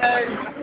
Hey.